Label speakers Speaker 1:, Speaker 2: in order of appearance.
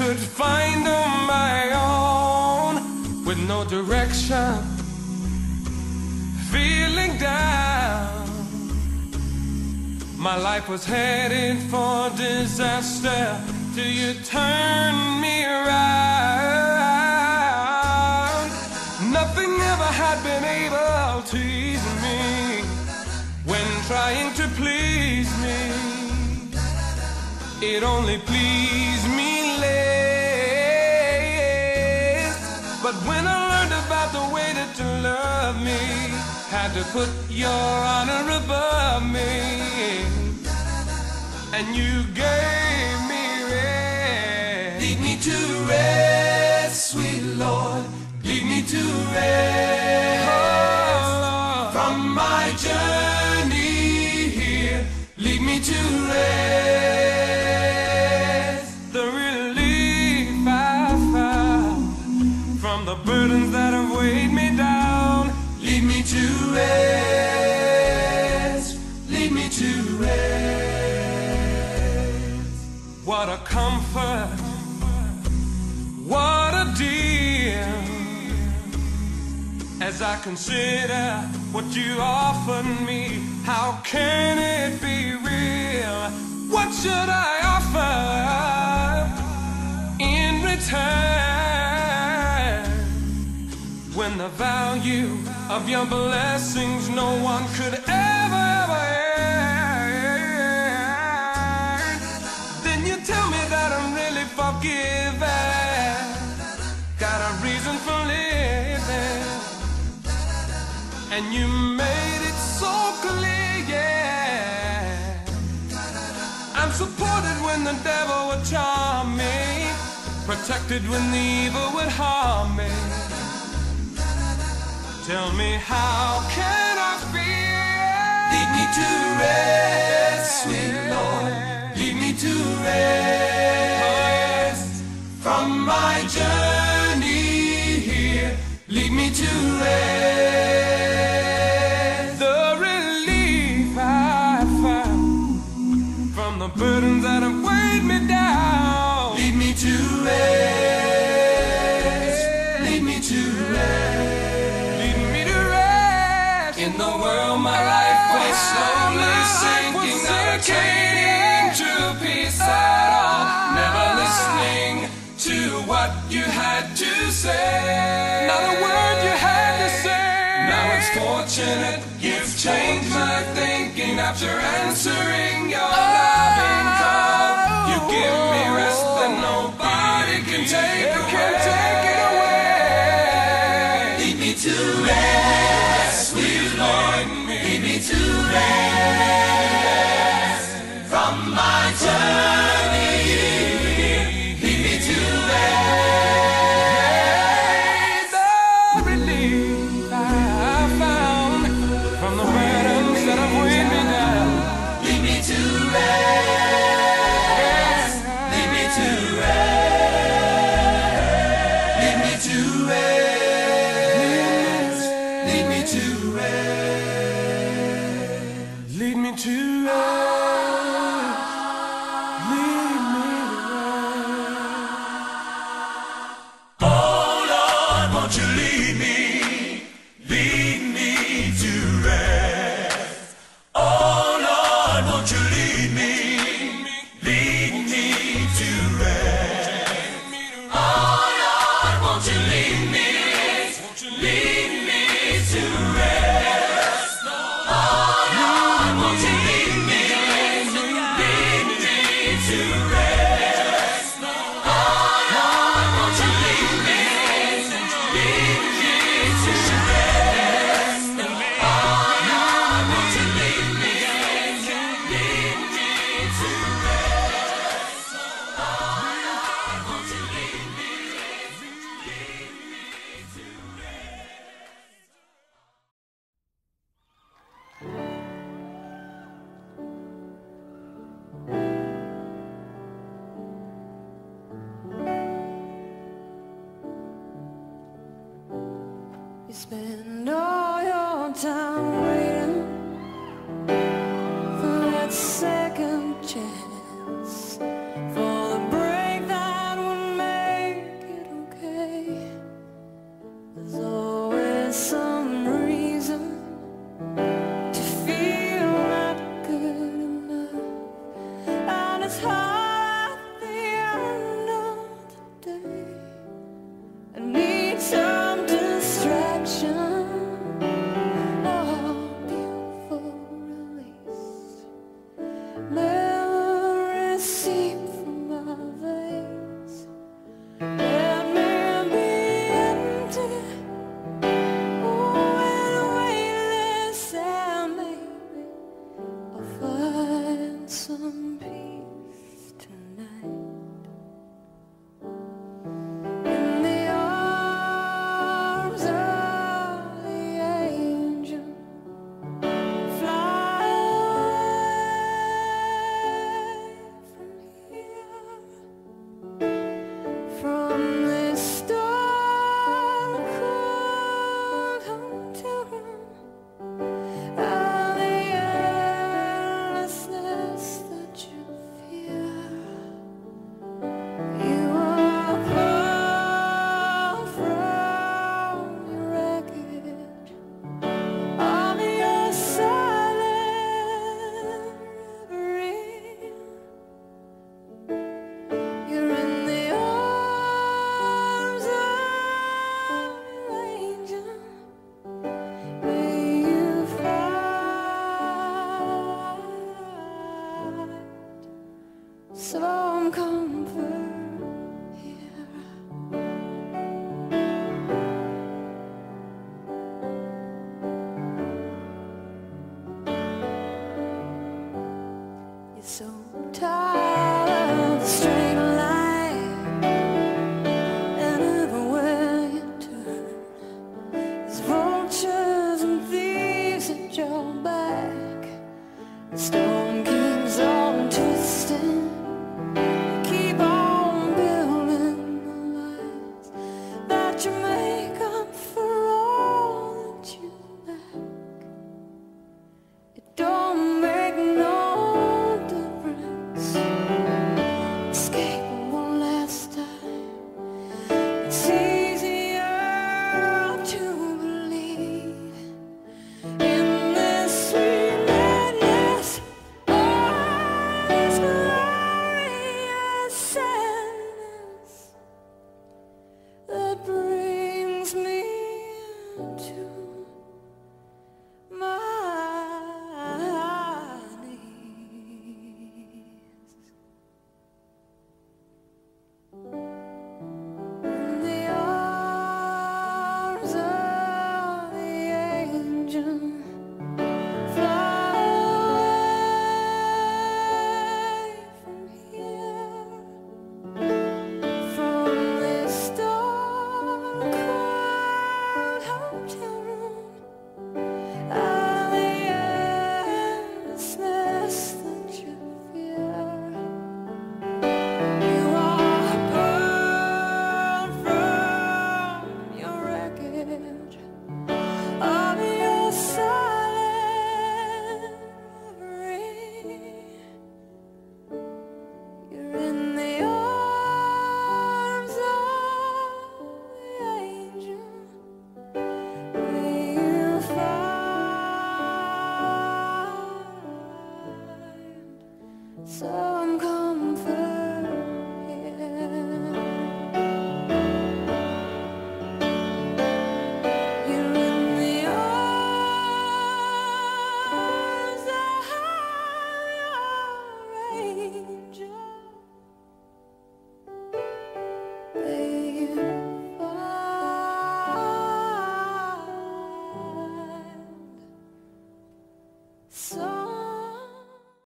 Speaker 1: My own with no direction. Feeling down my life was headed for disaster till you turned me around. Nothing ever had been able to ease me when trying to please me. It only pleased me But when I learned about the way that you love me, had to put your honor above me. And you gave me rest. Lead me to rest, sweet Lord. Lead me to rest. Oh, from my journey here, lead me to rest. As I consider what you offered me, how can it be real? What should I offer in return? When the value of your blessings no one could ever, ever earn, then you tell me that I'm really forgiven. And you made it so clear, yeah. I'm supported when the devil would charm me, protected when the evil would harm me. Tell me how can I feel? Lead me to rest, sweet Lord. Lead me to rest from my journey here. Lead me to rest. In the world, my life was slowly sinking, attaining true peace at all. Never listening to what you had to say. Not a word you had to say. Now it's fortunate you've changed my thinking after answering your loving
Speaker 2: always so tired